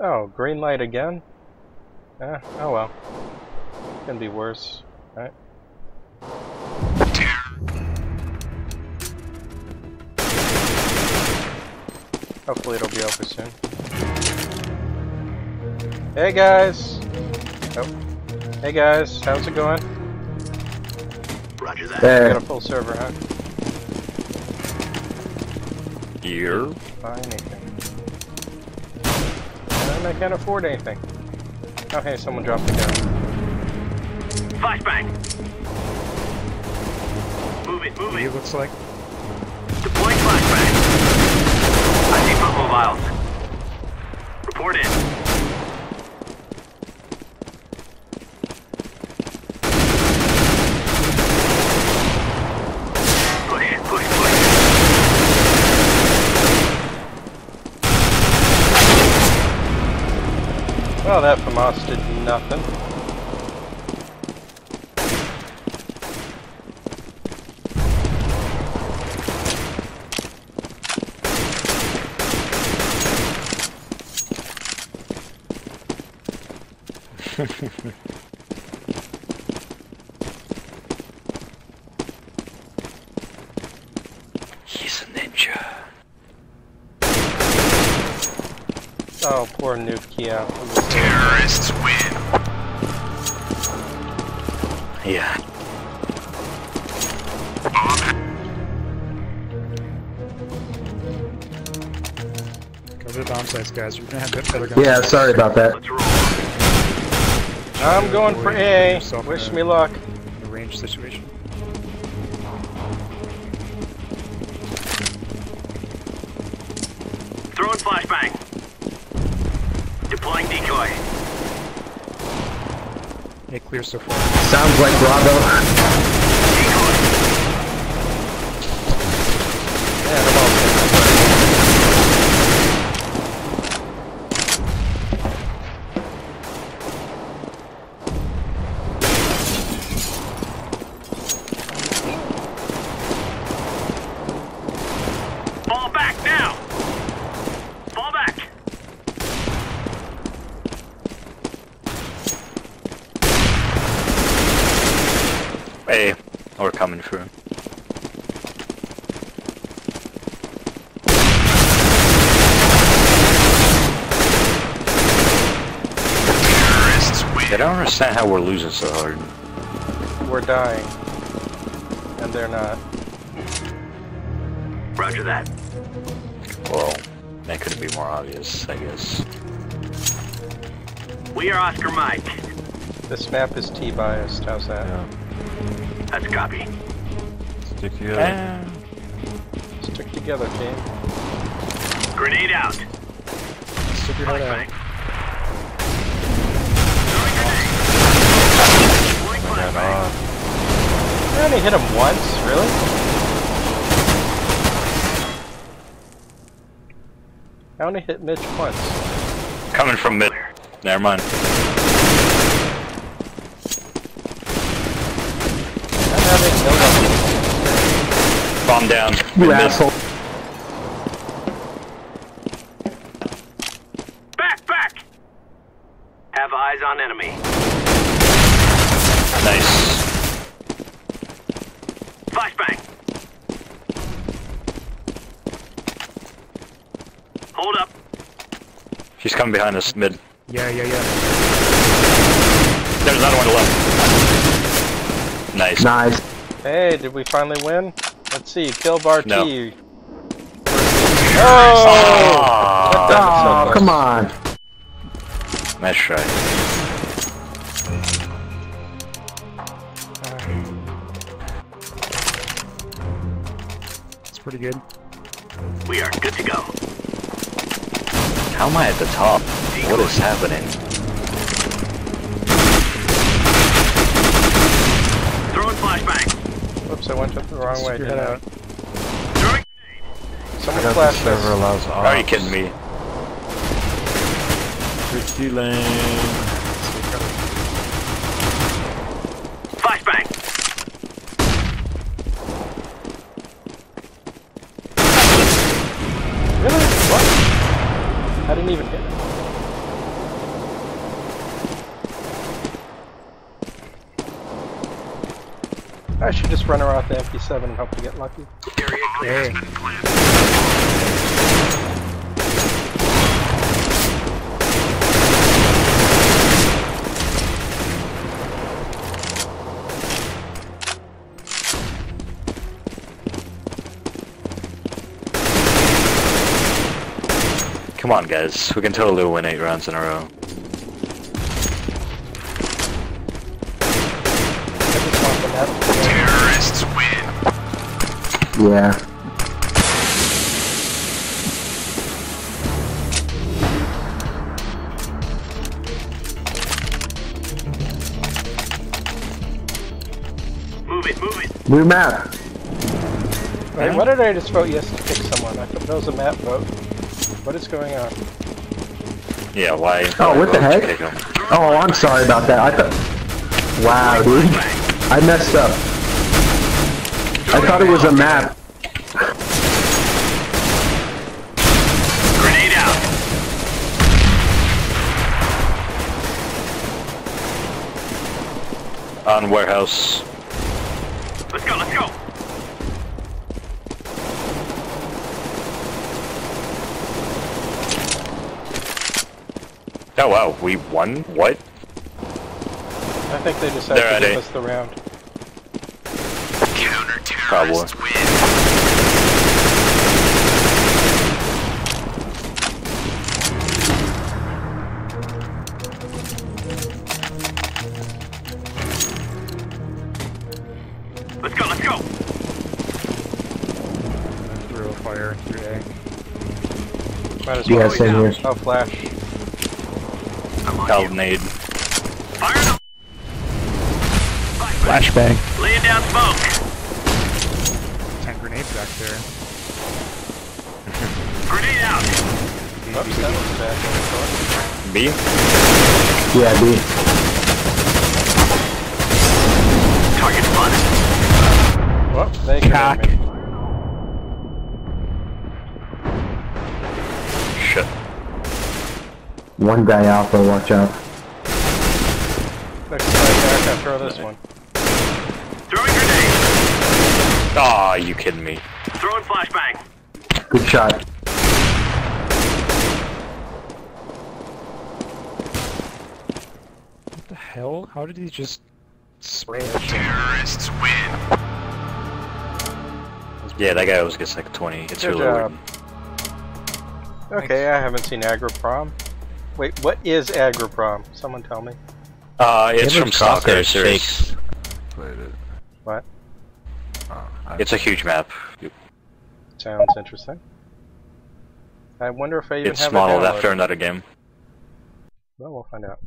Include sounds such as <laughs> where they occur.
Oh, green light again? Eh, oh well. Can be worse, right? Hopefully it'll be over soon. Hey guys! Oh. Hey guys, how's it going? Roger that. We got a full server, huh? Here. Buy anything. And I can't afford anything. Oh hey, someone dropped a gun. Flashbang. Move it, move He it. looks like. Deploying flashbang. I see foot mobiles. Report in. Well, that FAMAS did nothing. <laughs> Oh, poor noob Kia. Terrorists win. Yeah. Go to the bomb sites, guys. You're gonna have better guns. Yeah, sorry about that. I'm going for A. Wish me luck. The range situation. Throwing flashbang. Deploying decoy. Hey, clear so far. Sounds like Bravo. Decoy. Yeah, they're all good. Fall back now. Fall back. Hey, we're coming through. Terrorists win. I don't understand how we're losing so hard. We're dying. And they're not. Roger that. Well, that could be more obvious, I guess. We are Oscar Mike. This map is T-biased. How's that? That's a copy. Stick together. Stick together, team. Grenade out. Stick your head out. Flashbang. Throwing grenade. Deploying Turn that off. I only hit him once, really? I only hit Mitch once. coming from mid. Never mind. I'm having no. Bomb down. You Mid-mid. asshole. Back, back. Have eyes on enemy. Nice. Flashbang. Hold up. She's coming behind us mid. Yeah, yeah, yeah. There's another one to left. Nice. Nice. Hey, did we finally win? Let's see. Kill Bar No. T. Oh! Ah. That was so Oh, come on. nice try. It's pretty good. We are good to go. How am I at the top? What is happening? Throwing flashbang. Whoops, I went up the wrong way. Stick head I? out. Throwing Someone Got the flashed server us. allows Are you kidding me? Tricky lane. flashbang. Really? What? I didn't even hit him. I should just run around the MP7 and hope to get lucky. Come on, guys. We can totally win eight rounds in a row. Yeah. Move it, move it. New map. Wait, what did I just vote yes to pick someone? I thought that was a map vote. What is going on? Yeah, why? Oh, what the heck? you pick 'em? Oh, I'm sorry about that. I thought. Wow, dude. I messed up. I thought it was a map. Grenade out. On warehouse. Let's go, let's go. Oh wow, we won? What? I think they decided They're to at give eight. us the round. Counter Probably. terrorists win. Let's go, let's go. Through a fire through A. Might as well. same here. Oh, flash. I'm on I'll you. nade. Fire the Flashbang. Laying down smoke. Ten back there. Grenade out. Oops, that was bad. B? Yeah, B. Target spotted. Well, they can Cock. Shit. One guy alpha, watch out. Next time back, I throw this one. Throwing grenade. Aw, oh, you kidding me? Throwing flashbang. Good shot. What the hell? How did he just spray that shit? Terrorists win. Yeah, that guy always gets like 20. It's Good really job. weird. Okay, I haven't seen Agroprom. Wait, what is Agroprom? Someone tell me. Uh, it's Give from it Stalker Stalker series. Played it. What? Oh, It's a huge map. Sounds interesting. I wonder if I even It's have modeled it after another game. Well, we'll find out.